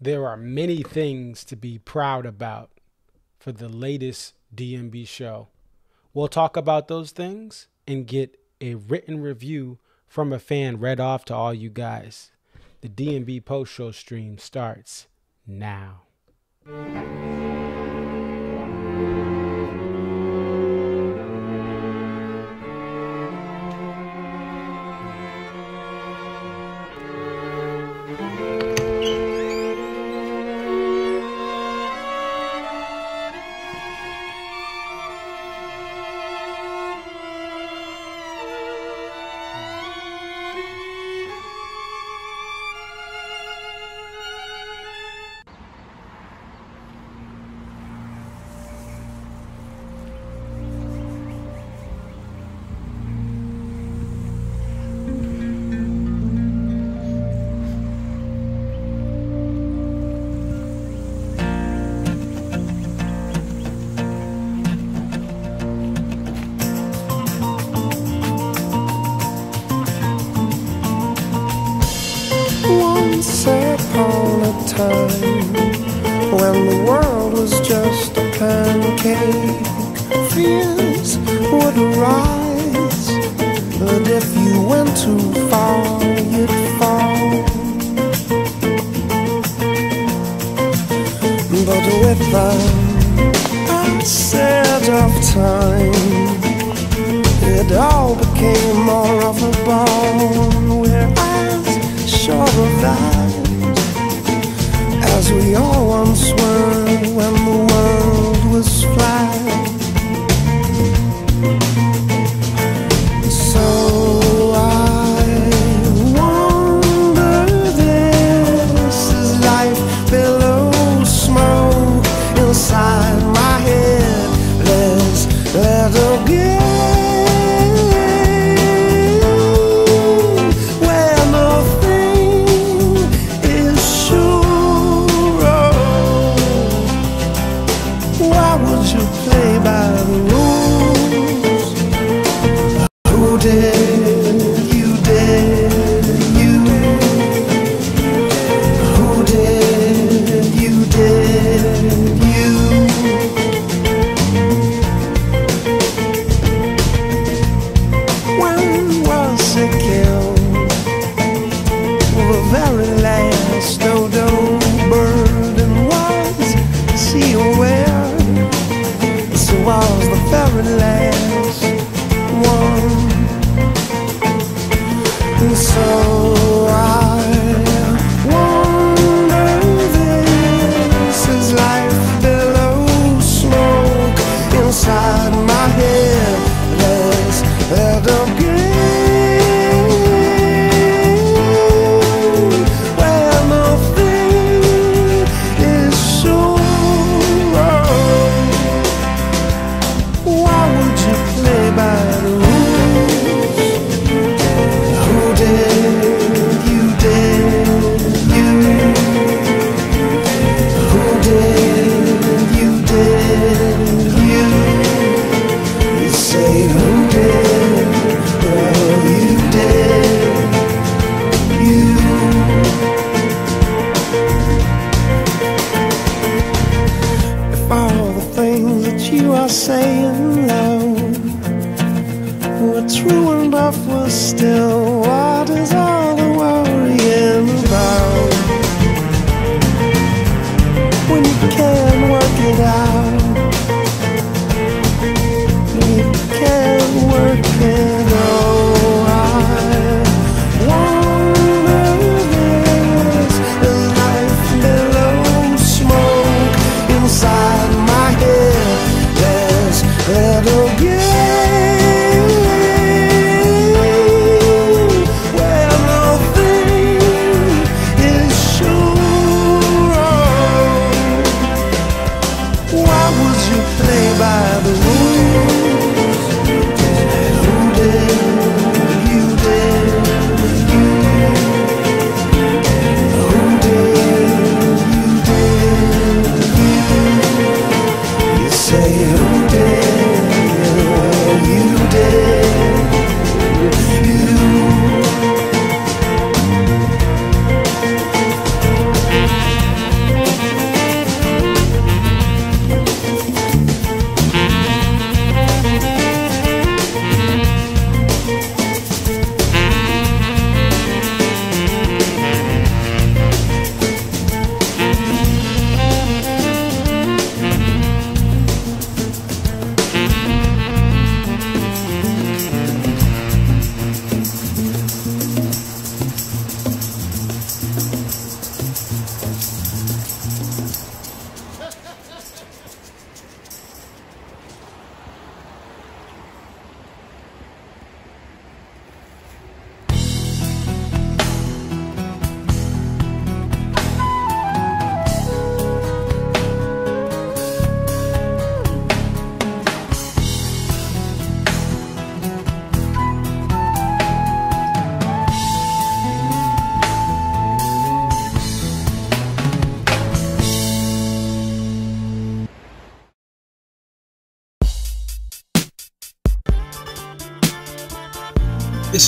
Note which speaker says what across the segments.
Speaker 1: there are many things to be proud about for the latest DMB show. We'll talk about those things and get a written review from a fan read off to all you guys. The DMB post show stream starts now.
Speaker 2: lives as we all once were when the world was flat.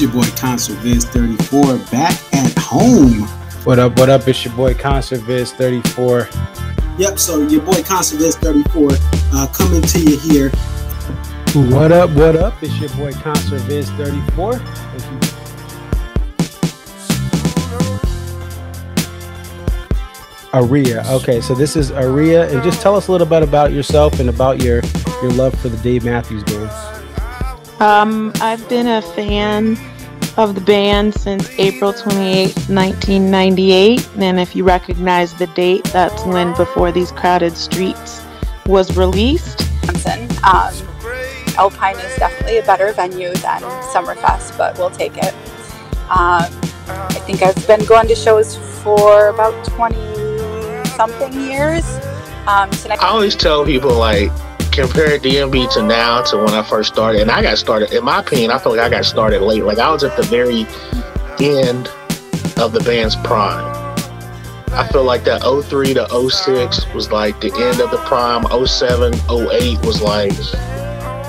Speaker 1: It's your boy Concert Vids 34 back at home.
Speaker 2: What up, what up? It's your boy Concert Vids 34.
Speaker 1: Yep, so your boy Concert Vids 34 uh, coming to you here.
Speaker 2: What up, what up? It's your boy Concert Vids 34. Thank you. Aria. Okay, so this is Aria, and just tell us a little bit about yourself and about your your love for the Dave Matthews Band.
Speaker 3: Um, I've been a fan of the band since April 28, 1998, and if you recognize the date, that's when Before These Crowded Streets was released.
Speaker 4: Um, Alpine is definitely a better venue than Summerfest, but we'll take it. Um, I think I've been going to shows for about 20 something years. Um,
Speaker 5: I always tell people like compare DMB to now to when I first started, and I got started. In my opinion, I feel like I got started late. Like I was at the very end of the band's prime. I feel like that 03 to 06 was like the end of the prime. 07, 08 was like,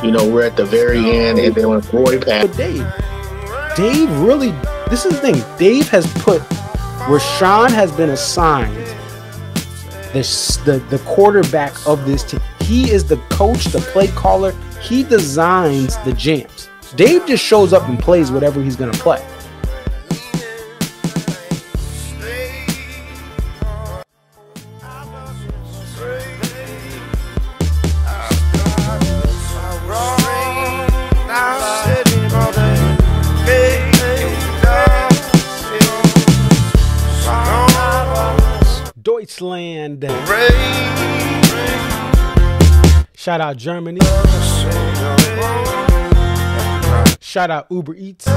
Speaker 5: you know, we're at the very end, and then when Roy passed.
Speaker 2: But Dave, Dave really, this is the thing. Dave has put where Sean has been assigned the, the, the quarterback of this team. He is the coach, the play caller. He designs the jams. Dave just shows up and plays whatever he's going to play. Shout out Germany. Shout out Uber Eats.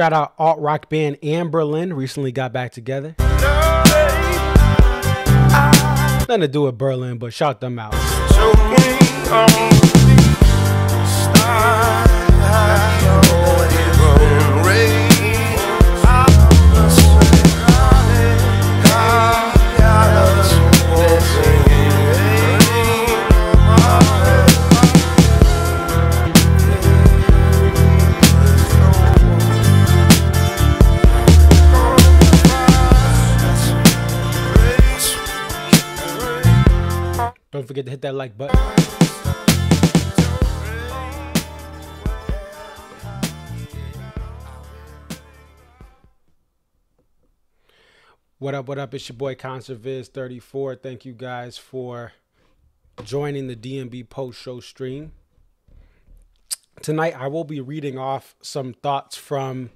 Speaker 2: Shout out alt rock band Anberlin recently got back together. Nothing to do with Berlin, but shout them out. Forget to hit that like button. What up, what up? It's your boy ConcertVids34. Thank you guys for joining the DMB post show stream. Tonight, I will be reading off some thoughts from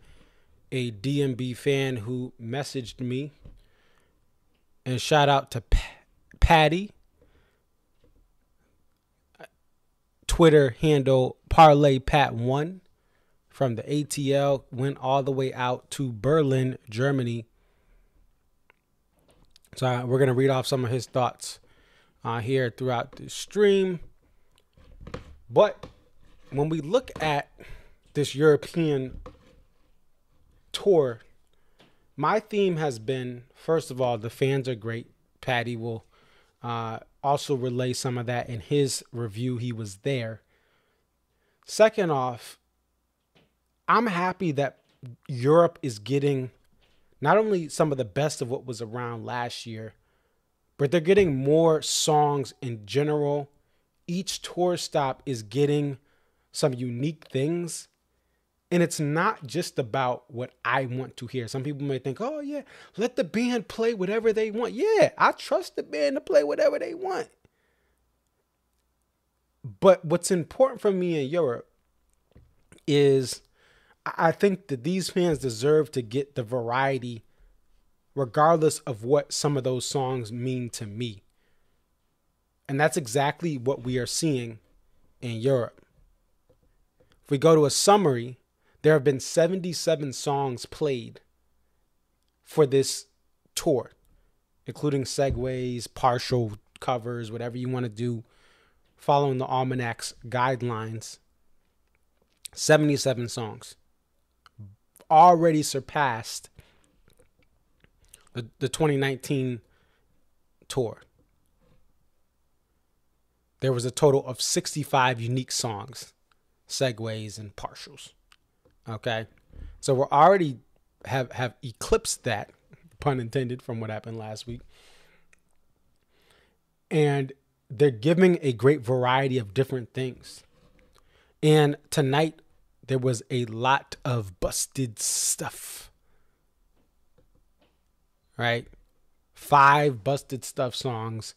Speaker 2: a DMB fan who messaged me. And shout out to P- Patty Twitter handle Parlay Pat One from the ATL went all the way out to Berlin, Germany. So uh, we're gonna read off some of his thoughts uh, here throughout the stream. But when we look at this European tour, my theme has been first of all the fans are great. Patty will uh, also relay some of that in his review. He was there. Second off, I'm happy that Europe is getting not only some of the best of what was around last year,
Speaker 1: but they're getting more songs in general. Each tour stop is getting some unique things. And it's not just about what I want to hear. Some people may think, oh, yeah, let the band play whatever they want. Yeah, I trust the band to play whatever they want. But what's important for me in Europe is I think that these fans deserve to get the variety regardless of what some of those songs mean to me. And that's exactly what we are seeing in Europe. If we go to a summary, there have been 77 songs played for this tour, including segues, partial covers, whatever you want to do, following the Almanac's guidelines. 77 songs. Already surpassed the, the 2019 tour. There was a total of 65 unique songs, segues, and partials. Okay. So we're already have have eclipsed that, pun intended, from what happened last week. And they're giving a great variety of different things. And tonight there was a lot of busted stuff right? Five busted stuff songs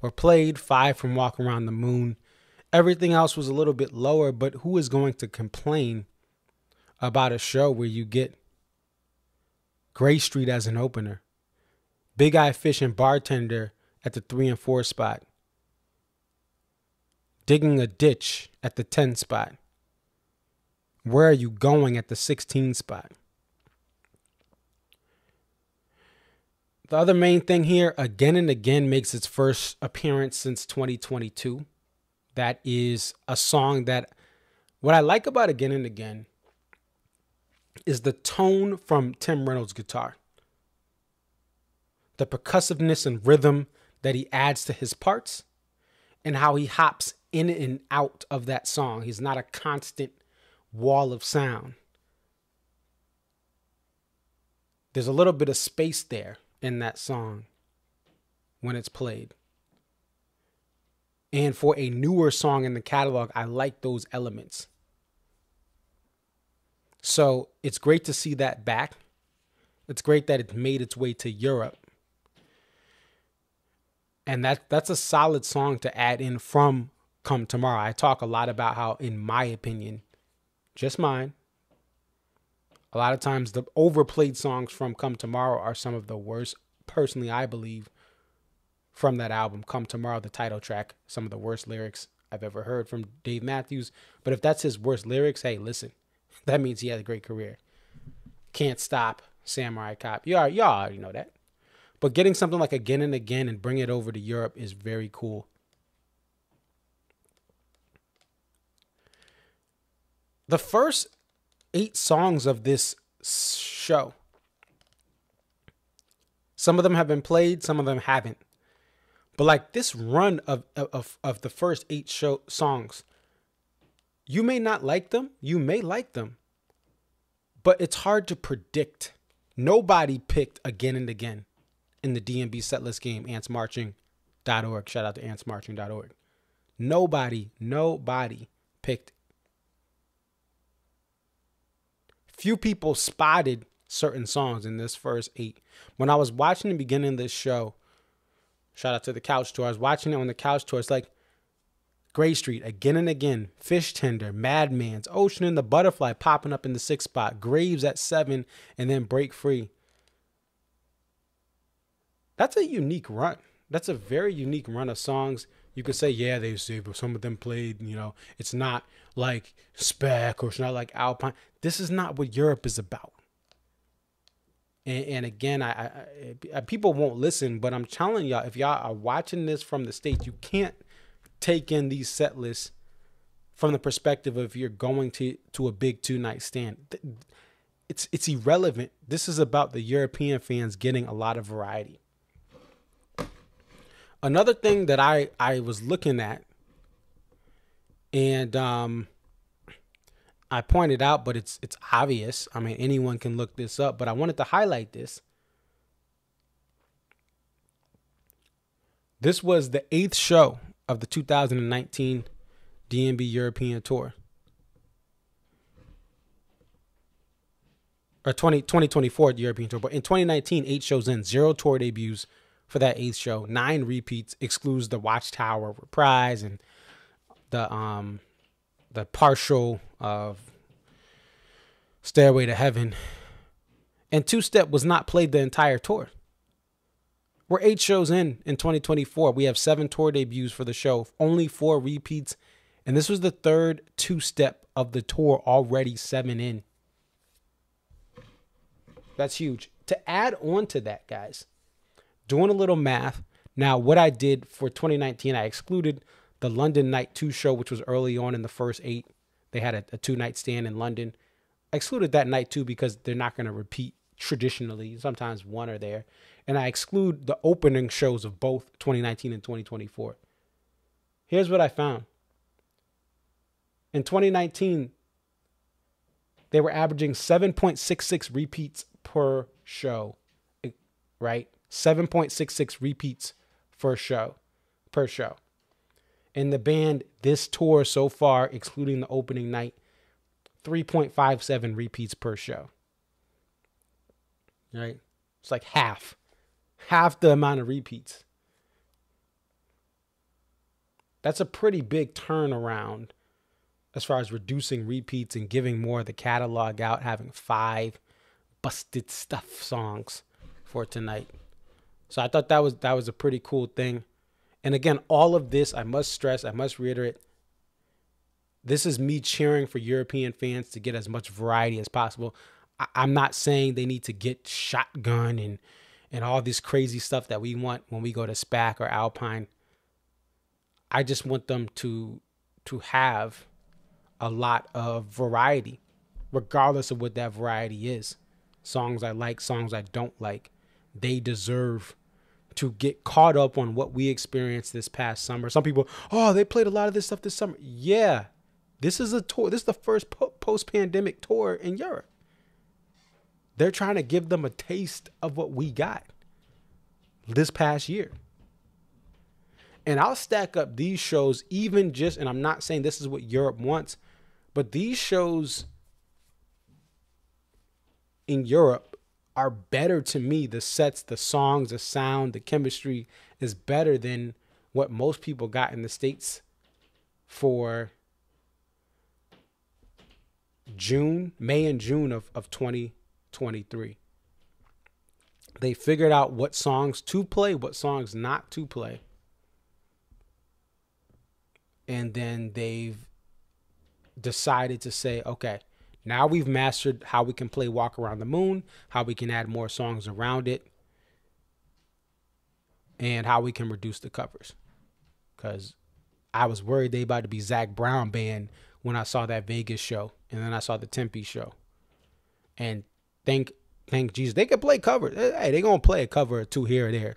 Speaker 1: were played, five from Walk Around the Moon. Everything else was a little bit lower, but who is going to complain about a show where you get Grey Street as an opener, Big Eyed Fish and Bartender at the three and four spot, Digging a Ditch at the 10 spot? Where are you going at the 16 spot? The other main thing here, again and again, makes its first appearance since 2022. That is a song that, what I like about Again and Again is the tone from Tim Reynolds' guitar. The percussiveness and rhythm that he adds to his parts, and how he hops in and out of that song. He's not a constant wall of sound. There's a little bit of space there in that song when it's played. And for a newer song in the catalog, I like those elements. So it's great to see that back. It's great that it made its way to Europe. And that that's a solid song to add in from Come Tomorrow. I talk a lot about how, in my opinion, just mine, a lot of times the overplayed songs from Come Tomorrow are some of the worst, personally, I believe, from that album. Come Tomorrow, the title track, some of the worst lyrics I've ever heard from Dave Matthews. But if that's his worst lyrics, hey, listen, that means he had a great career. Can't Stop, Samurai Cop. You, are, y'all already know that. But getting something like Again and Again and bring it over to Europe is very cool. The first eight songs of this show. Some of them have been played, some of them haven't. But like this run of of of the first eight show songs, you may not like them, you may like them. But it's hard to predict. Nobody picked again and again in the DMB setlist game, antsmarching.org. Shout out to antsmarching.org. Nobody, nobody picked few people spotted certain songs in this first eight. When I was watching the beginning of this show, shout out to the couch tour. I was watching it on the couch tour. It's like Grey Street again and again, Fish Tender, Madman's, Ocean and the Butterfly popping up in the sixth spot, Graves at seven, and then Break Free. That's a unique run. That's a very unique run of songs you could say, yeah, they say, but some of them played, you know, it's not like SPAC or it's not like alpine. This is not what Europe is about. And, and again, I, I, I, people won't listen, but I'm telling y'all, if y'all are watching this from the states, you can't take in these set lists from the perspective of you're going to to a big two night stand. It's it's irrelevant. This is about the European fans getting a lot of variety. Another thing that I I was looking at, and um, I pointed out, but it's it's obvious. I mean, anyone can look this up, but I wanted to highlight this. This was the eighth show of the 2019 DMB European Tour. Or 20, 2024 European Tour. But in 2019, eight shows in, zero tour debuts for that eighth show. Nine repeats excludes the Watchtower reprise and the um the partial of Stairway to Heaven. And Two Step was not played the entire tour. We're eight shows in in 2024. We have seven tour debuts for the show, only four repeats. And this was the third two step of the tour, already seven in. That's huge. To add on to that, guys, doing a little math. Now, what I did for 2019, I excluded the London Night 2 show, which was early on in the first eight. They had a, a two night stand in London. I excluded that night too because they're not going to repeat traditionally. Sometimes one are there. And I exclude the opening shows of both 2019 and 2024. Here's what I found. In 2019, they were averaging 7.66 repeats per show, right? 7.66 repeats per show, per show. In the band, this tour so far, excluding the opening night, 3.57 repeats per show. Right? It's like half, half the amount of repeats. That's a pretty big turnaround as far as reducing repeats and giving more of the catalog out, having five busted stuff songs for tonight. So I thought that was that was a pretty cool thing. And again, all of this I must stress, I must reiterate, this is me cheering for European fans to get as much variety as possible. I, am not saying they need to get shotgun and and all this crazy stuff that we want when we go to SPAC or Alpine. I just want them to to have a lot of variety, regardless of what that variety is. Songs I like, songs I don't like. They deserve to get caught up on what we experienced this past summer. Some people, oh, they played a lot of this stuff this summer. Yeah, this is a tour. This is the first po- post pandemic tour in Europe. They're trying to give them a taste of what we got this past year. And I'll stack up these shows, even just, and I'm not saying this is what Europe wants, but these shows in Europe are better to me. The sets, the songs, the sound, the chemistry is better than what most people got in the States for June, May and June of, of 2023. They figured out what songs to play, what songs not to play. And then they've decided to say, okay, now we've mastered how we can play Walk Around the Moon, how we can add more songs around it, and how we can reduce the covers. Because I was worried they about to be Zac Brown band when I saw that Vegas show, and then I saw the Tempe show. And thank thank Jesus, they can play covers. Eh, hey, they gonna play a cover or two here or there.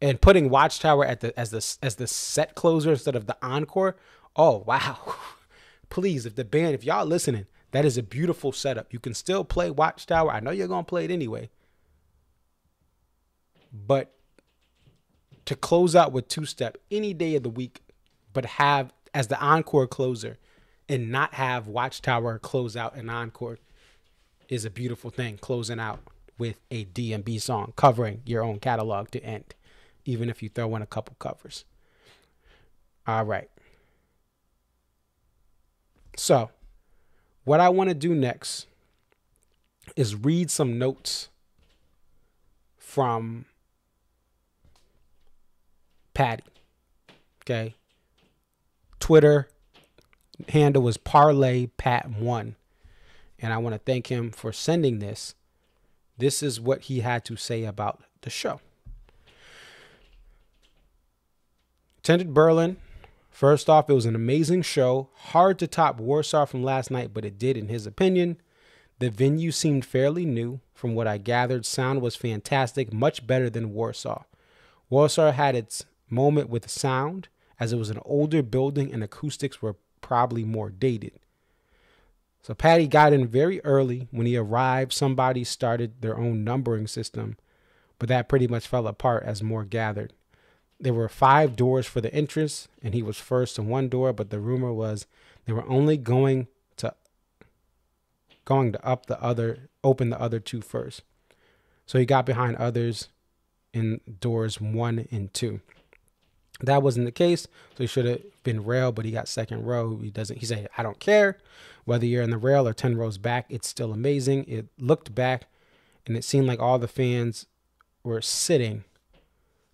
Speaker 1: And putting Watchtower at the as the as the set closer instead of the encore. Oh wow. Please, if the band, if y'all listening, that is a beautiful setup. You can still play Watchtower. I know you're to play it anyway. But to close out with two step any day of the week, but have as the encore closer and not have Watchtower close out an encore is a beautiful thing. Closing out with a DMB song, covering your own catalog to end, even if you throw in a couple covers. All right. So, what I want to do next is read some notes from Patty. Okay. Twitter handle was Parlay Pat one. And I want to thank him for sending this. This is what he had to say about the show. Attended Berlin First off, it was an amazing show. Hard to top Warsaw from last night, but it did, in his opinion. The venue seemed fairly new. From what I gathered, sound was fantastic, much better than Warsaw. Warsaw had its moment with sound, as it was an older building and acoustics were probably more dated. So Patty got in very early. When he arrived, somebody started their own numbering system, but that pretty much fell apart as more gathered. there were five doors for the entrance, and he was first in one door. But the rumor was they were only going to going to up the other, open the other two first. So he got behind others in doors one and two. That wasn't the case, so he should have been rail, but he got second row. He doesn't. He said, "I don't care whether you're in the rail or ten rows back. It's still amazing." It looked back, and it seemed like all the fans were sitting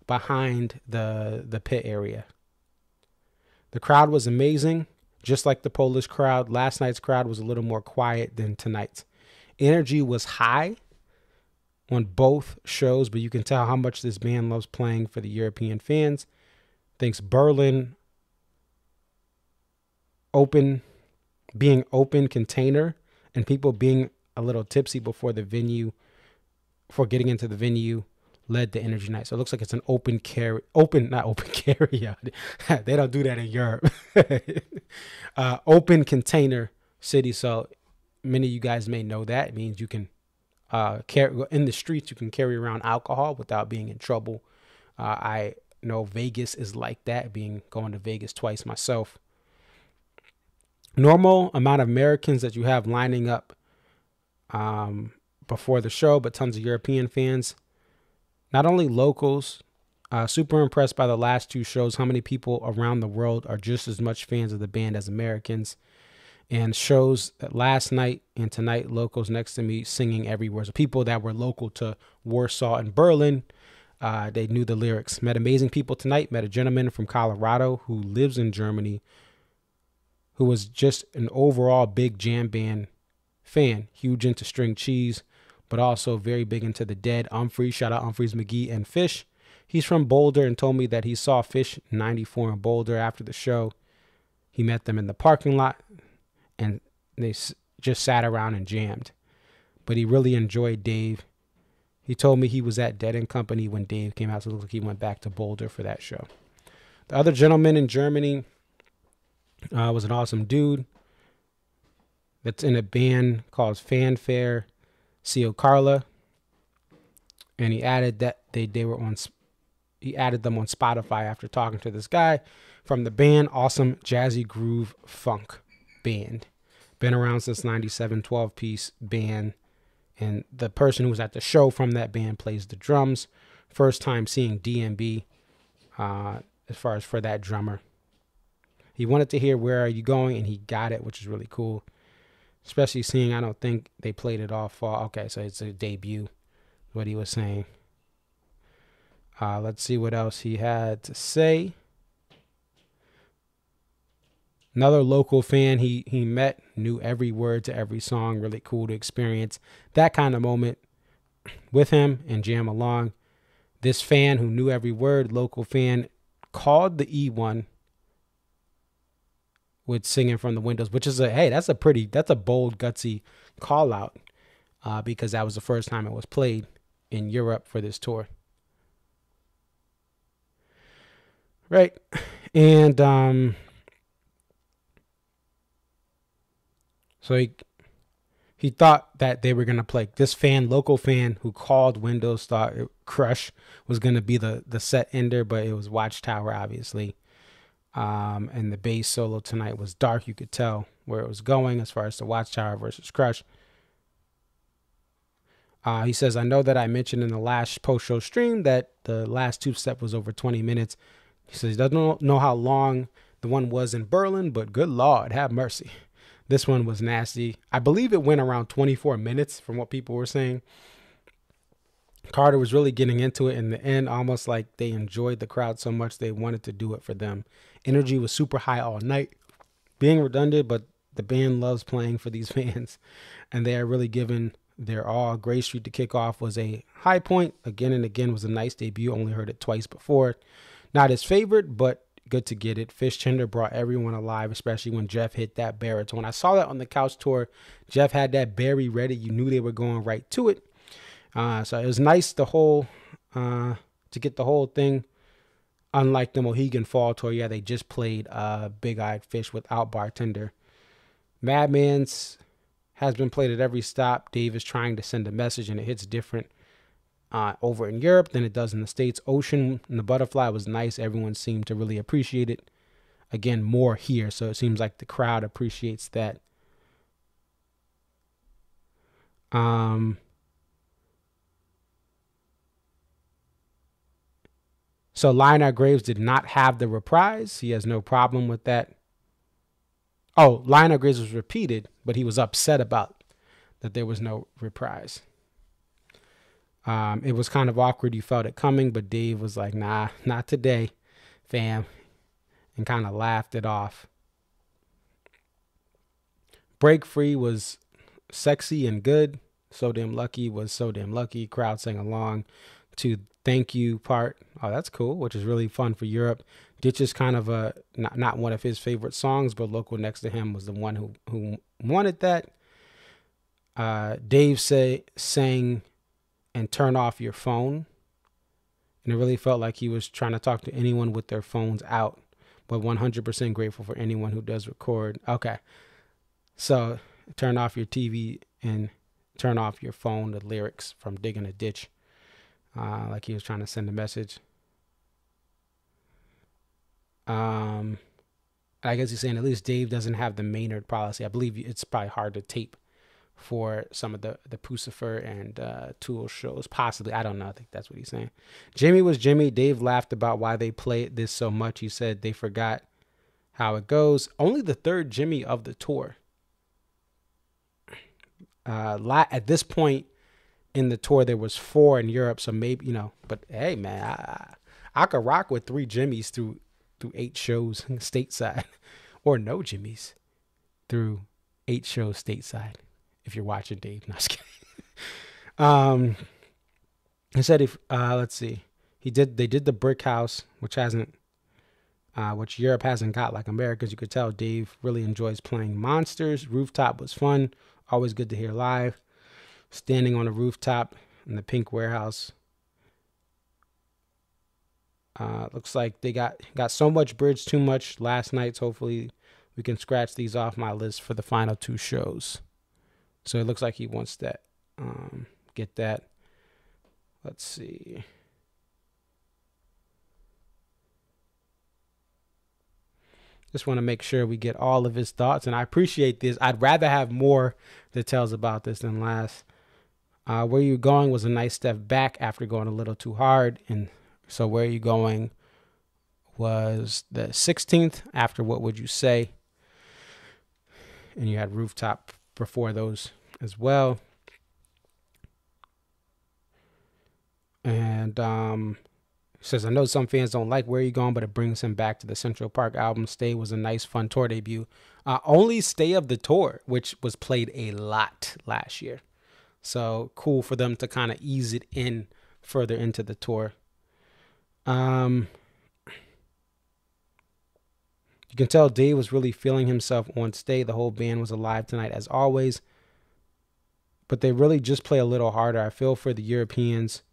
Speaker 1: behind the the pit area. The crowd was amazing, just like the Polish crowd. Last night's crowd was a little more quiet than tonight's. Energy was high on both shows, but you can tell how much this band loves playing for the European fans thinks Berlin open being open container and people being a little tipsy before the venue for getting into the venue led to energy night. So it looks like it's an open carry open not open carry out they don't do that in europe. Uh, open container city. So many of you guys may know that. It means you can uh, carry in the streets you can carry around alcohol without being in trouble. Uh, i know Vegas is like that, being going to Vegas twice myself. Normal amount of Americans that you have lining up um, before the show, but tons of European fans. Not only locals, uh, super impressed by the last two shows, how many people around the world are just as much fans of the band as Americans. And shows last night and tonight, locals next to me singing everywhere. So people that were local to Warsaw and Berlin uh, they knew the lyrics. Met amazing people tonight. Met a gentleman from Colorado who lives in Germany, who was just an overall big jam band fan, huge into string cheese, but also very big into the dead. Umphrey, shout out Umphrey's McGee and Phish. He's from Boulder and told me that he saw Phish 94 in Boulder after the show. He met them in the parking lot and they just sat around and jammed. But he really enjoyed Dave he told me he was at Dead and Company when Dave came out, so it looked like he went back to Boulder for that show. The other gentleman in Germany uh, was an awesome dude that's in a band called Fanfare Ciocărlia. And he added that they, they were on he added them on Spotify after talking to this guy from the band Awesome Jazzy Groove Funk Band. Been around since 97, 12 piece band and the person who was at the show from that band plays the drums. First time seeing DMB uh, as far as for that drummer. He wanted to hear Where Are You Going, and he got it, which is really cool. Especially seeing, I don't think they played it all Uh, okay, so it's a debut, what he was saying. Uh, let's see what else he had to say another local fan he he met knew every word to every song really cool to experience. That kind of moment with him and jam along. This fan who knew every word local fan called the e1 with singing from the windows which is a hey that's a pretty that's a bold gutsy call out uh, because that was the first time it was played in europe for this tour. Right. And um So he he thought that they were gonna play this fan, local fan who called Windows thought Crush was gonna be the the set ender, but it was Watchtower obviously. Um, and the bass solo tonight was dark. You could tell where it was going as far as the Watchtower versus Crush. Uh, he says, I know that I mentioned in the last post show stream that the last two step was over 20 minutes. He says he doesn't know how long the one was in Berlin, but good Lord, have mercy. This one was nasty. I believe it went around 24 minutes from what people were saying. Carter was really getting into it in the end, almost like they enjoyed the crowd so much they wanted to do it for them. Energy was super high all night. Being redundant, but the band loves playing for these fans, and they are really giving their all. Grey Street to kick off was a high point. Again and again was a nice debut. Only heard it twice before. Not his favorite, but good to get it. Fish Tender brought everyone alive, especially when Jeff hit that baritone. When I saw that on the couch tour, Jeff had that bari ready. You knew they were going right to it. Uh, so it was nice the whole uh, to get the whole thing. Unlike the Mohegan Fall tour, yeah, they just played uh, Big Eyed Fish without bartender. Madman's has been played at every stop. Dave is trying to send a message and it hits different. Uh, over in Europe than it does in the States. Ocean and the Butterfly was nice. Everyone seemed to really appreciate it. Again, more here. So it seems like the crowd appreciates that. Um, so Lie in Our Graves did not have the reprise. He has no problem with that. Oh, Lie in Our Graves was repeated, but he was upset about that there was no reprise. Um, it was kind of awkward. You felt it coming, but Dave was like, nah, not today, fam, and kind of laughed it off. Break Free was sexy and good. So Damn Lucky was So Damn Lucky. Crowd sang along to Thank You part. Oh, that's cool, which is really fun for Europe. Ditch is kind of a not, not one of his favorite songs, but Local Next to Him was the one who, who wanted that. Uh, Dave say sang and turn off your phone. And it really felt like he was trying to talk to anyone with their phones out, but 100% grateful for anyone who does record. Okay. So turn off your TV and turn off your phone, the lyrics from Digging a Ditch. Uh, like he was trying to send a message. Um, I guess he's saying at least Dave doesn't have the Maynard policy. I believe it's probably hard to tape for some of the the Puscifer and uh, Tool shows. Possibly, I don't know. I think that's what he's saying. Jimmy was Jimmy. Dave laughed about why they played this so much. He said they forgot how it goes. Only the third Jimmy of the tour. Uh, at this point in the tour, there was four in Europe, so maybe you know. But hey, man, I, I could rock with three Jimmys through through eight shows stateside, or no Jimmys through eight shows stateside if you're watching Dave. No, just kidding. um, he said if uh, let's see, he did they did the brick house, which hasn't, uh, which Europe hasn't got like America. As you could tell, Dave really enjoys playing monsters. Rooftop was fun, always good to hear live. Standing on a rooftop in the pink warehouse. Uh, looks like they got got so much bridge too much last night. So hopefully we can scratch these off my list for the final two shows. So it looks like he wants that. Um, get that. Let's see. Just want to make sure we get all of his thoughts, and I appreciate this. I'd rather have more details about this than last. Uh, where you going was a nice step back after going a little too hard, and so where you going was the 16th after what would you say, and you had rooftop before those as well. And um, says, I know some fans don't like Where You Going, but it brings him back to the Central Park album. Stay was a nice, fun tour debut. Uh, only Stay of the tour, which was played a lot last year. So cool for them to kind of ease it in further into the tour. Um, you can tell Dave was really feeling himself on stay. The whole band was alive tonight, as always. But they really just play a little harder. I feel for the Europeans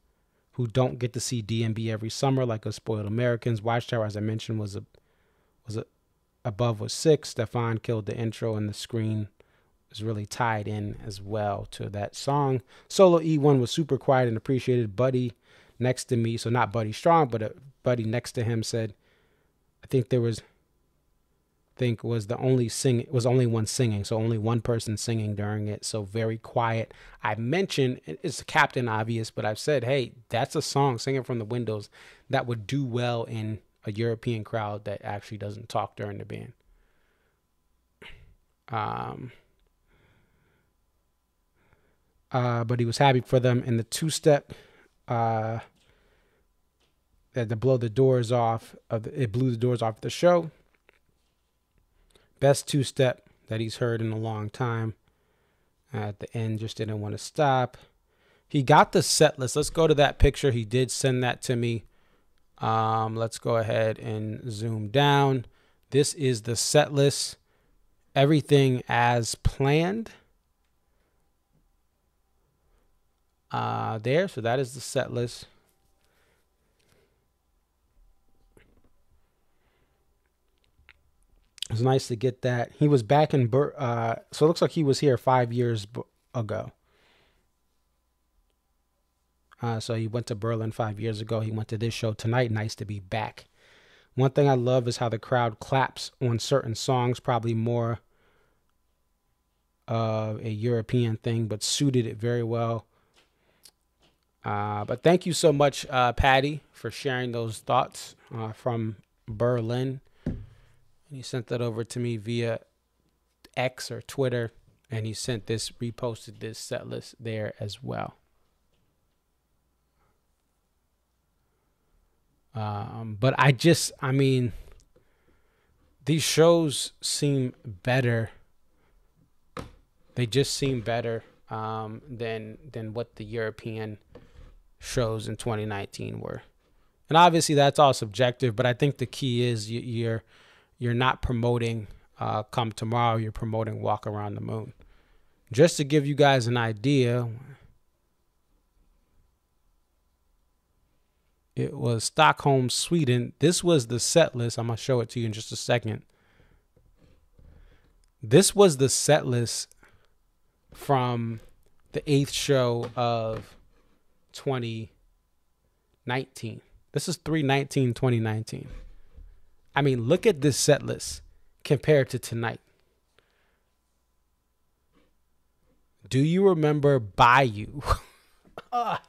Speaker 1: who don't get to see DMB every summer, like us spoiled Americans. Watchtower, as I mentioned, was a was a, above was six. Stefan killed the intro, and the screen was really tied in as well to that song. Solo E1 was super quiet and appreciated. Buddy next to me, so not Buddy Strong, but a buddy next to him said, I think there was think was the only sing was only one singing, so only one person singing during it. So very quiet. I mentioned it's Captain Obvious, but I've said, hey, that's a song singing from the windows that would do well in a European crowd that actually doesn't talk during the band. Um. Uh, but he was happy for them in the two step. Uh, that to blow the doors off of the, it blew the doors off the show. Best two step that he's heard in a long time. At the end, just didn't want to stop. He got the set list. Let's go to that picture. He did send that to me. Um, let's go ahead and zoom down. This is the set list. Everything as planned. Uh, there. So that is the set list. It was nice to get that. He was back in, uh, so it looks like he was here five years ago. Uh, so he went to Berlin five years ago. He went to this show tonight. Nice to be back. One thing I love is how the crowd claps on certain songs, probably more of a European thing, but suited it very well. Uh, but thank you so much, uh, Patty, for sharing those thoughts uh, from Berlin. And he sent that over to me via X or Twitter, and he sent this, reposted this set list there as well. Um, but I just, I mean, these shows seem better. They just seem better um, than than what the European shows in 2019 were. And obviously that's all subjective, but I think the key is you, you're you're not promoting uh, come tomorrow. You're promoting walk around the moon. Just to give you guys an idea, It was Stockholm, Sweden. This was the set list. I'm going to show it to you in just a second. This was the set list from the eighth show of 2019. This is 319 2019. I mean, look at this set list compared to tonight. Do you remember Bayou? Ah.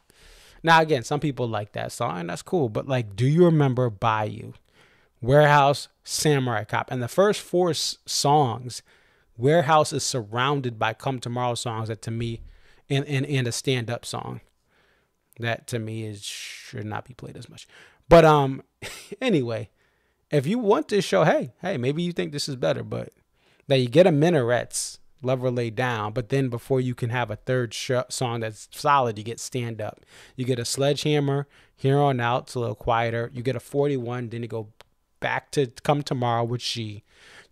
Speaker 1: Now again, some people like that song, and that's cool. But like, do you remember Bayou, Warehouse, Samurai Cop, and the first four s- songs? Warehouse is surrounded by Come Tomorrow songs that to me, and and, and a stand up song, that to me is should not be played as much. But um, anyway, if you want this show, hey, hey, maybe you think this is better, but that you get a minarets Lover Lay Down. But then before you can have a third sh- song that's solid, you get Stand Up. You get a Sledgehammer. Here on out, it's a little quieter. You get a 41. Then you go back to Come Tomorrow with She.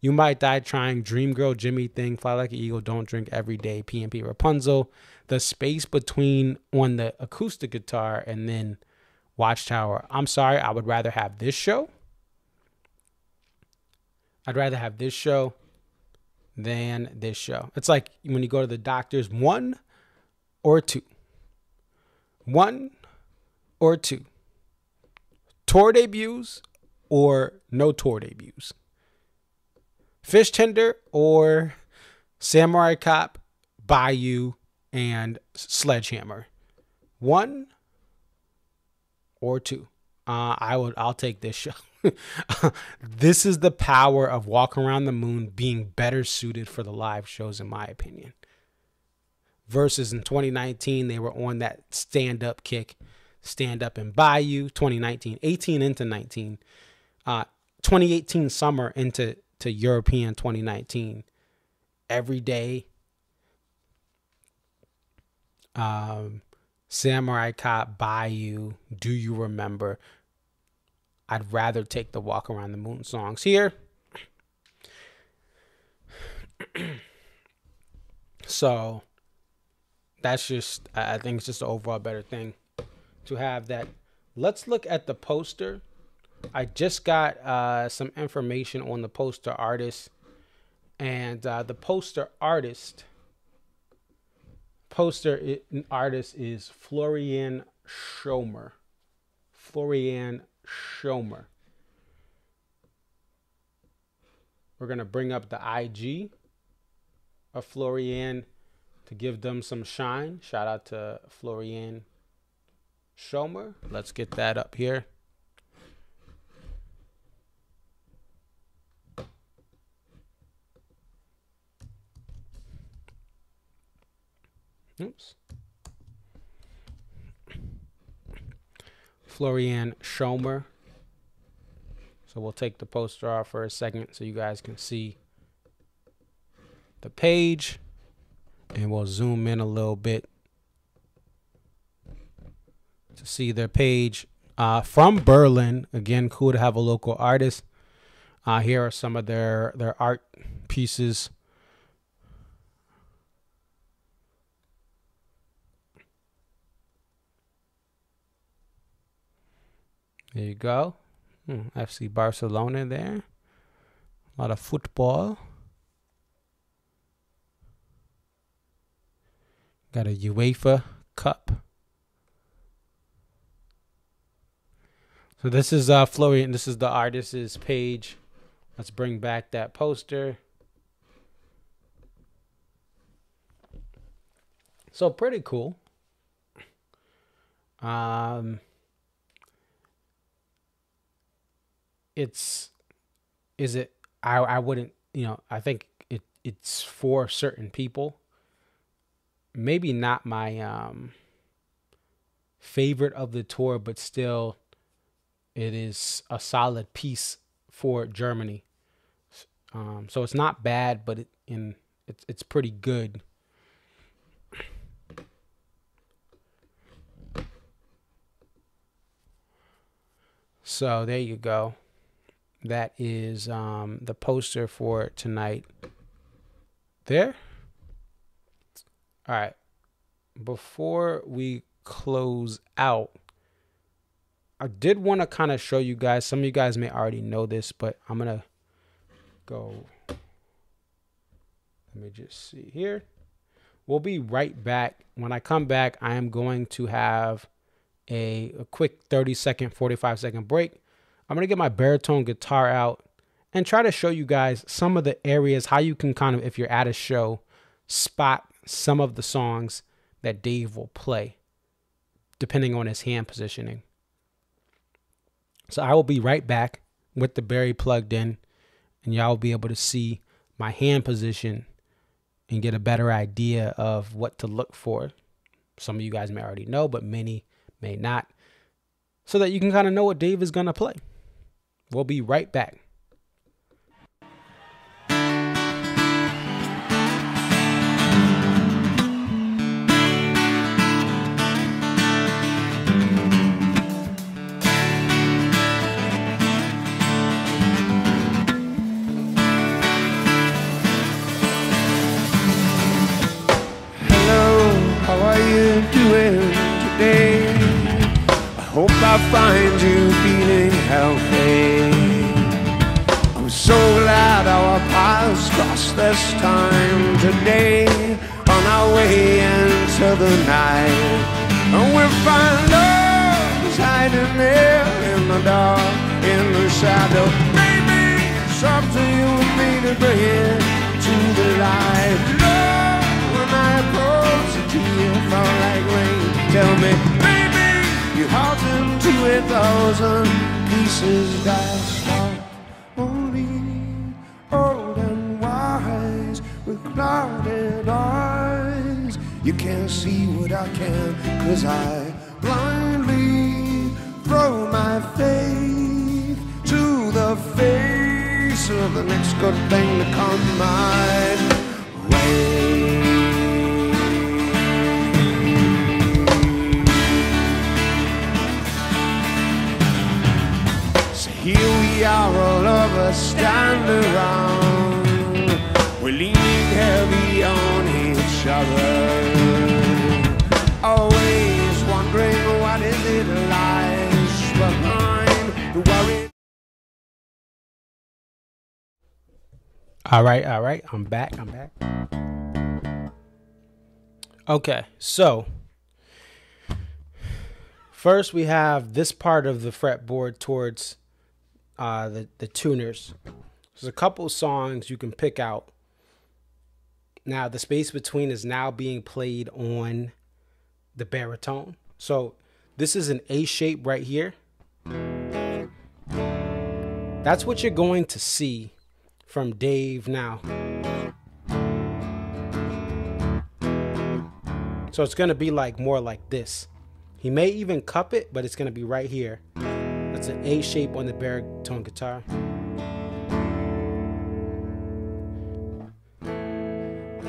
Speaker 1: You Might Die Trying, Dream Girl, Jimmy Thing, Fly Like an Eagle, Don't Drink Every Day, PNP Rapunzel. The space between on the acoustic guitar and then Watchtower. I'm sorry, I would rather have this show. I'd rather have this show than this show. It's like when you go to the doctors, one or two. One or two. Tour debuts or no tour debuts. Fish Tender or Samurai Cop, Bayou, and Sledgehammer. One or two. Uh, I would. I'll take this show. this is the power of Walk Around the Moon being better suited for the live shows, in my opinion. Versus in 2019, they were on that stand up kick, stand up in Bayou. 2019, 18 into 19, uh, 2018 summer into to European 2019. Every day, um, Samurai Cop Bayou. Do you remember? I'd rather take the Walk Around the Moon songs here. so that's just, I think it's just an overall better thing to have that. Let's look at the poster. I just got uh, some information on the poster artist, and uh, the poster artist poster artist is Florian Schomer. Florian Schomer. We're going to bring up the IG of Florian to give them some shine. Shout out to Florian Schomer. Let's get that up here. Oops. Florian Schomer. So we'll take the poster off for a second so you guys can see the page. And we'll zoom in a little bit to see their page. Uh, from Berlin, again, cool to have a local artist. Uh, here are some of their, their art pieces. There you go. Hmm, FC Barcelona there. A lot of football. Got a UEFA Cup So this is uh Florian. This is the artist's page. Let's bring back that poster. So pretty cool. Um it's is it I I wouldn't, you know, I think it it's for certain people. Maybe not my um favorite of the tour, but still it is a solid piece for Germany. Um, so it's not bad, but it in it's it's pretty good. So there you go. That is um, the poster for tonight. There. All right. Before we close out, I did want to kind of show you guys. Some of you guys may already know this, but I'm going to go. Let me just see here. We'll be right back. When I come back, I am going to have a, a quick 30 second, 45 second break. I'm going to get my baritone guitar out and try to show you guys some of the areas how you can kind of, if you're at a show, spot some of the songs that Dave will play depending on his hand positioning. So I will be right back with the bari plugged in, and y'all will be able to see my hand position and get a better idea of what to look for. Some of you guys may already know, but many may not. So that you can kind of know what Dave is going to play. We'll be right back. Hello, how are you doing today?
Speaker 2: I hope I find you feeling healthy. So glad our paths crossed this time today on our way into the night. And we'll find love hiding there in the dark, in the shadow. Maybe it's up to you and me to bring it to the light. Love, when I approach a tear fall like rain. Tell me, baby, you heart into a thousand pieces dashed out. Clouded eyes. You can't see what I can, cause I blindly throw my faith to the face of the next good thing to come my way. Here we are, all of us stand around. Other. Always wondering what is it lies behind the worry.
Speaker 1: All right, all right. I'm back. I'm back. Okay, so first we have this part of the fretboard towards uh, the the tuners. There's a couple songs you can pick out. Now the space between is now being played on the baritone. So this is an A shape right here. That's what you're going to see from Dave now. So it's going to be like more like this. He may even cup it, but it's going to be right here. That's an A shape on the baritone guitar.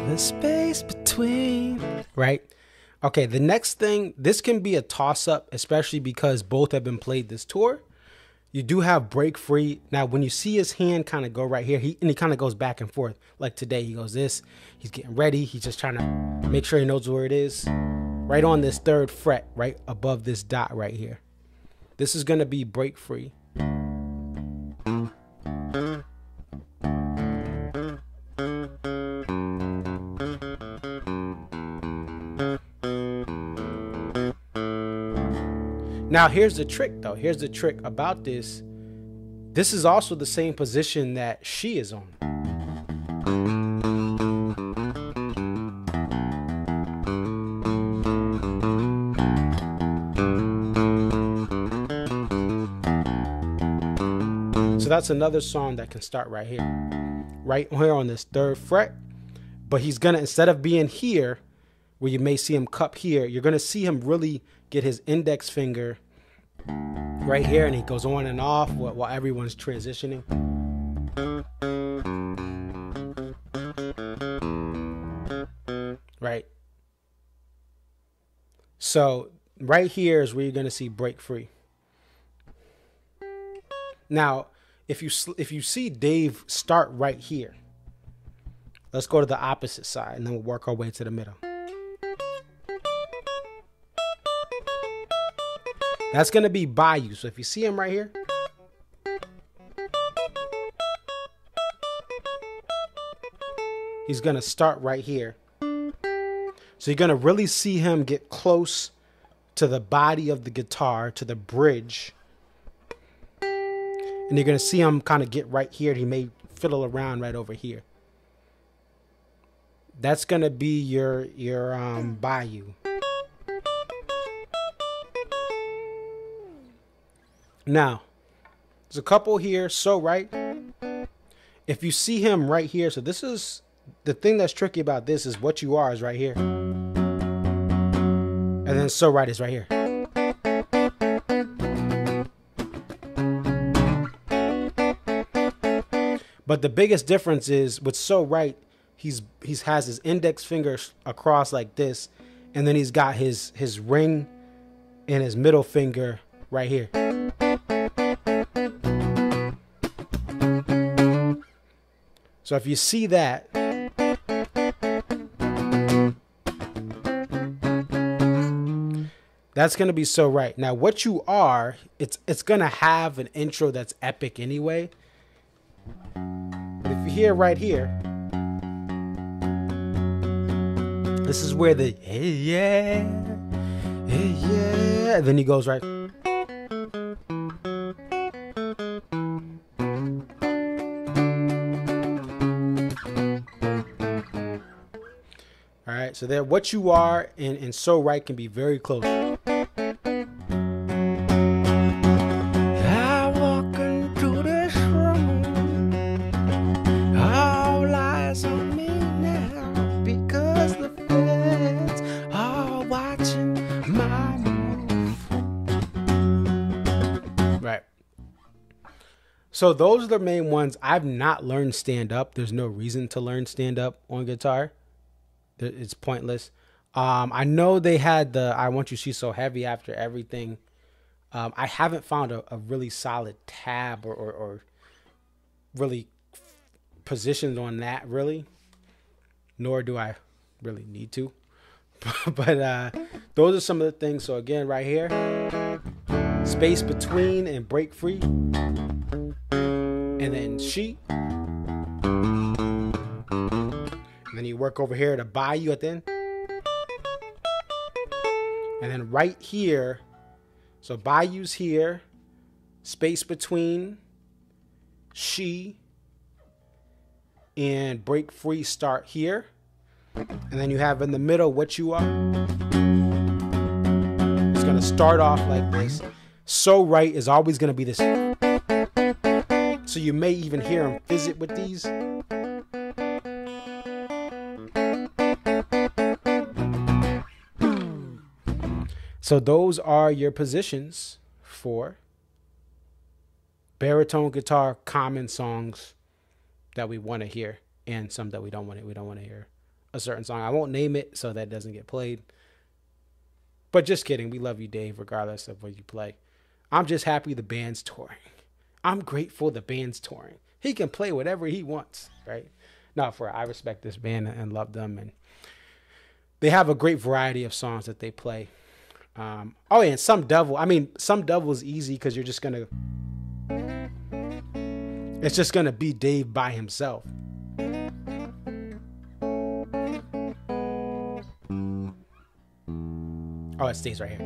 Speaker 1: The space between. Right? Okay, the next thing, this can be a toss up, especially because both have been played this tour. You do have break free. Now, when you see his hand kind of go right here, he and he kind of goes back and forth. Like today, he goes this, he's getting ready, he's just trying to make sure he knows where it is. Right on this third fret, right above this dot right here. This is going to be break free. Now, here's the trick though. Here's the trick about this. This is also the same position that she is on. So that's another song that can start right here. Right here on this third fret. But he's gonna, instead of being here, where you may see him cup here, you're gonna see him really get his index finger right here and he goes on and off while, everyone's transitioning. Right. So right here is where you're gonna see break free. Now, if you if you see Dave start right here, let's go to the opposite side and then we'll work our way to the middle. That's gonna be Bayou. So if you see him right here, he's gonna start right here. So you're gonna really see him get close to the body of the guitar, to the bridge. And you're gonna see him kind of get right here. He may fiddle around right over here. That's gonna be your your um bayou. Now, there's a couple here, so right. If you see him right here, so this is the thing that's tricky about this is what you are is right here. And then so right is right here. But the biggest difference is with so right, he's he's has his index finger across like this, and then he's got his his ring and his middle finger right here. So if you see that, that's going to be so right. Now what you are, it's it's going to have an intro that's epic anyway. But if you hear right here, this is where the yeah, hey yeah, then he goes right. So there, what you are and, and so right can be very close.
Speaker 2: I walk into this room. All eyes on me now because the feds are watching my move.
Speaker 1: Right. So those are the main ones. I've not learned stand up. There's no reason to learn stand up on guitar. It's pointless. Um, I know they had the "I Want You She's So Heavy" after everything. Um, I haven't found a, a really solid tab or, or, or really positioned on that really. Nor do I really need to. but uh, those are some of the things. So again, right here, space between and break free, and then she. And then you work over here to Bayou at the end. And then right here, so Bayou's here, space between she and break free start here. And then you have in the middle what you are. It's gonna start off like this. So right is always gonna be this. So you may even hear him visit with these. So those are your positions for baritone guitar common songs that we want to hear and some that we don't want to we don't want to hear a certain song. I won't name it so that doesn't get played. But just kidding. We love you, Dave, regardless of what you play. I'm just happy the band's touring. I'm grateful the band's touring. He can play whatever he wants, right? No, for I respect this band and love them, and they have a great variety of songs that they play. Um, oh, yeah, and Some Devil. I mean, Some Devil is easy because you're just gonna. It's just gonna be Dave by himself. Oh, it stays right here.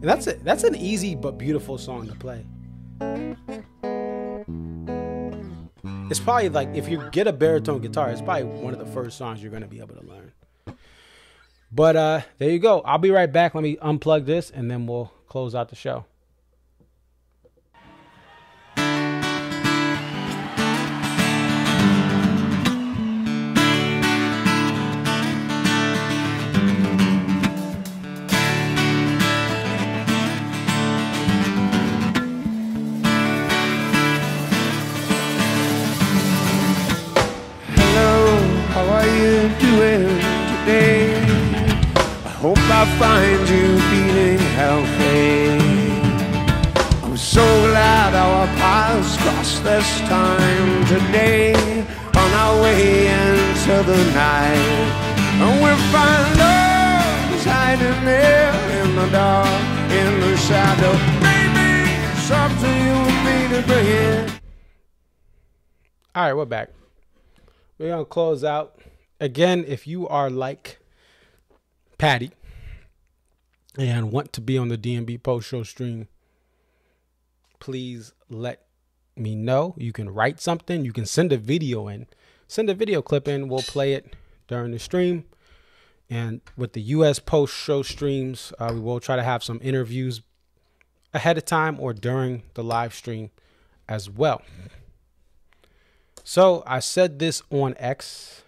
Speaker 1: And that's it. That's an easy but beautiful song to play. It's probably like if you get a baritone guitar, it's probably one of the first songs you're gonna be able to learn. But uh there you go. I'll be right back. Let me unplug this and then we'll close out the show.
Speaker 2: I find you feeling healthy. I'm so glad our paths crossed this time today on our way into the night. And we'll find us hiding there in the dark, in the shadow. Maybe it's up to you and me to bring it.
Speaker 1: All right, we're back. We're gonna close out again. If you are like Patty and want to be on the DMB post show stream, please let me know. You can write something. You can send a video in. Send a video clip in. We'll play it during the stream. And with the U.S. post show streams, uh, we will try to have some interviews ahead of time or during the live stream as well. So I said this on X,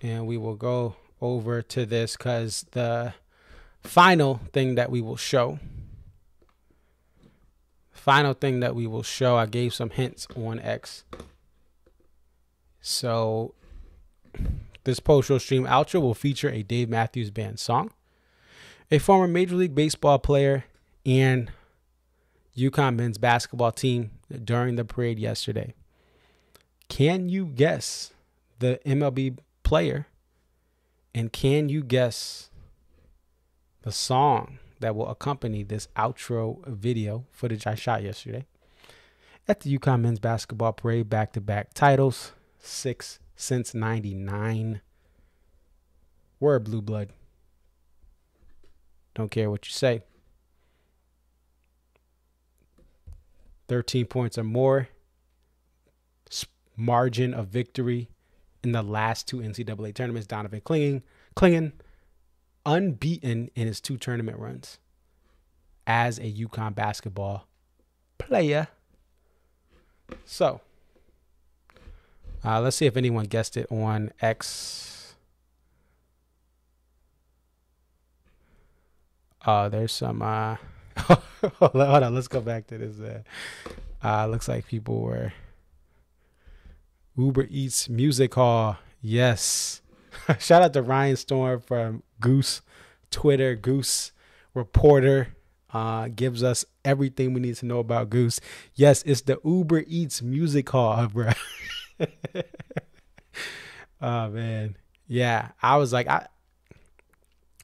Speaker 1: and we will go over to this because the final thing that we will show, final thing that we will show, I gave some hints on X. So this post show stream outro will feature a Dave Matthews Band song, a former Major League Baseball player, and UConn men's basketball team during the parade yesterday. Can you guess the MLB player? And can you guess the song that will accompany this outro video footage I shot yesterday? At the UConn men's basketball parade, back to back titles, six since 99. We're a blue blood. Don't care what you say. 13 points or more margin of victory in the last two NCAA tournaments. Donovan Clingan, Clingan unbeaten in his two tournament runs as a UConn basketball player. So, uh, let's see if anyone guessed it on X. Uh, there's some. Uh, hold on, let's go back to this. Uh, uh, looks like people were. Uber Eats Music Hall. Yes. Shout out to Ryan Storm from Goose Twitter. Goose reporter uh, gives us everything we need to know about Goose. Yes, it's the Uber Eats Music Hall, bro. oh man, yeah. I was like, I,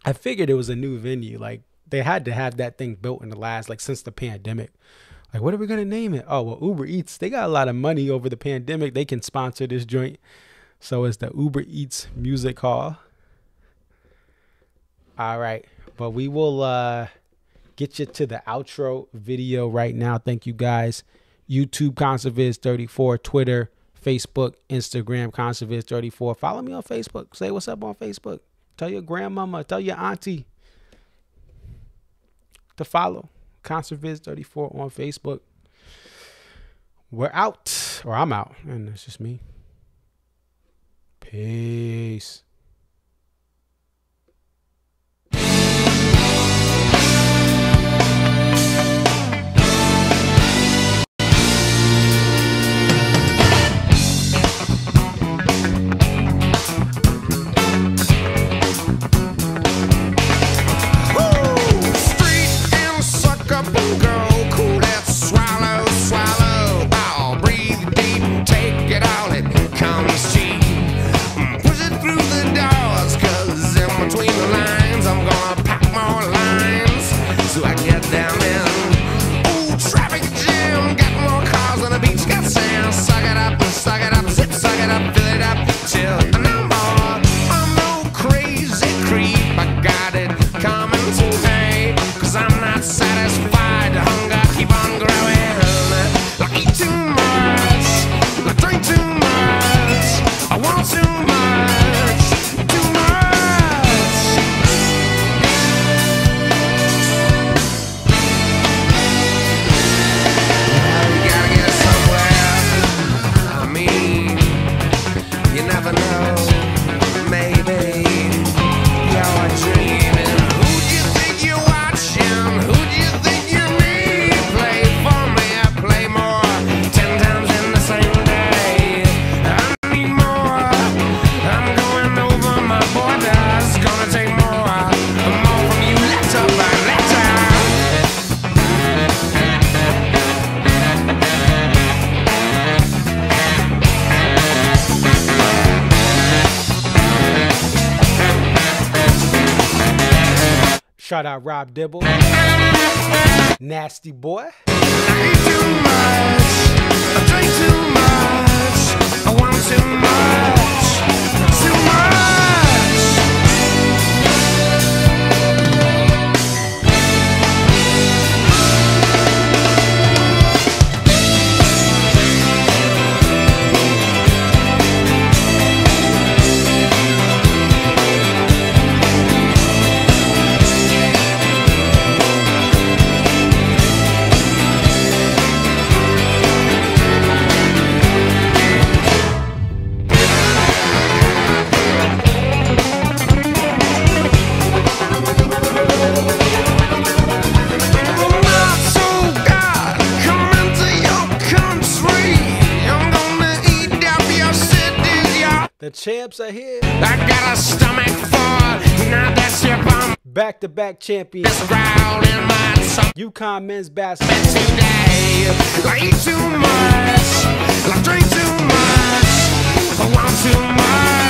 Speaker 1: I figured it was a new venue. Like they had to have that thing built in the last, like since the pandemic. Like, what are we gonna name it? Oh well, Uber Eats. They got a lot of money over the pandemic. They can sponsor this joint. So it's the Uber Eats Music Hall. All right, but we will uh, get you to the outro video right now. Thank you guys. YouTube ConcertVids34, Twitter, Facebook, Instagram ConcertVids34. Follow me on Facebook. Say what's up on Facebook. Tell your grandmama, tell your auntie to follow. ConcertVids34 on Facebook. We're out, or I'm out, and it's just me. Peace. Shout out Rob Dibble. Nasty boy.
Speaker 2: I eat too much. I drink too much. I want too much.
Speaker 1: The champs are here.
Speaker 2: I got a stomach for now that's your bum.
Speaker 1: Back to back champions.
Speaker 2: UConn men's basketball. Today, I
Speaker 1: eat too much.
Speaker 2: I drink too much. I want too much.